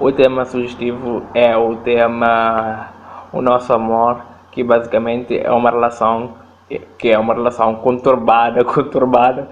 O tema sugestivo é o tema O Nosso Amor, que basicamente é uma relação que é uma relação conturbada, conturbada,